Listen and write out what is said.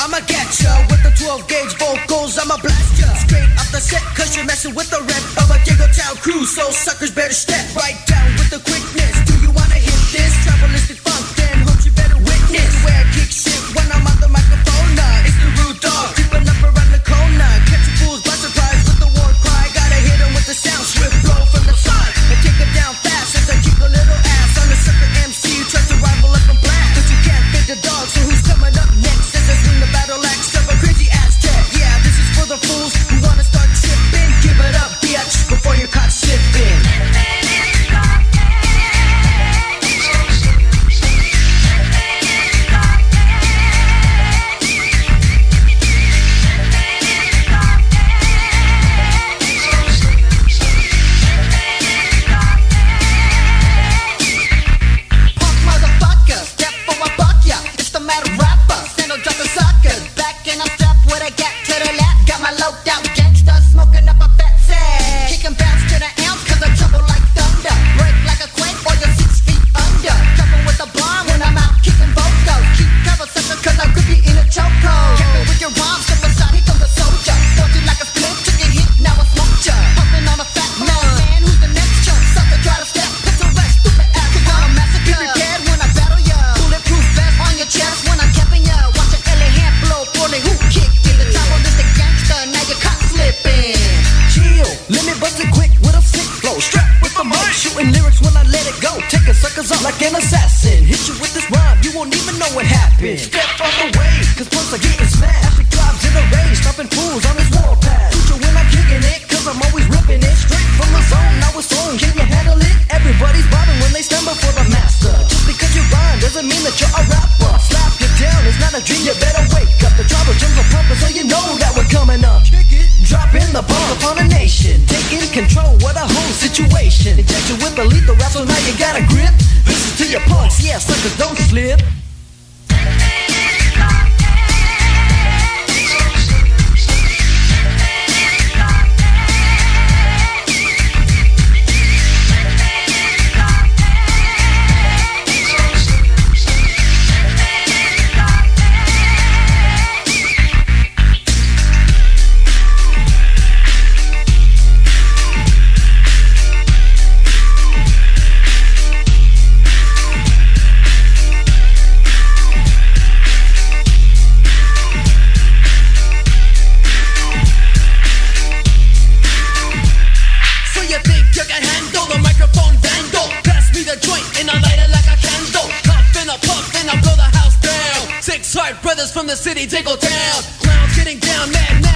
I'ma get ya with the 12 gauge vocals. I'ma blast ya straight off the set, cause you're messing with the rep of a Dago Town crew. So suckers better stop. in. Step on the way, cause punks are getting smashed. At the clubs in the rage, stopping fools on this wall path. Future when I'm kicking it, cause I'm always ripping it. Straight from the zone, I was thrown, can you handle it? Everybody's bobbing when they stumble for the master. Just because you rhyme doesn't mean that you're a rapper. Slap you down, it's not a dream, you better wake up. The trouble jumps are pumping, so you know that we're coming up. Dropping the bomb upon a nation. Taking control, of the whole situation. Inject you with a lethal wrestle, now you got a grip. Listen to your punks, yeah, suckers don't slip. Everything. the city, tickle town. Clowns getting down, mad, mad.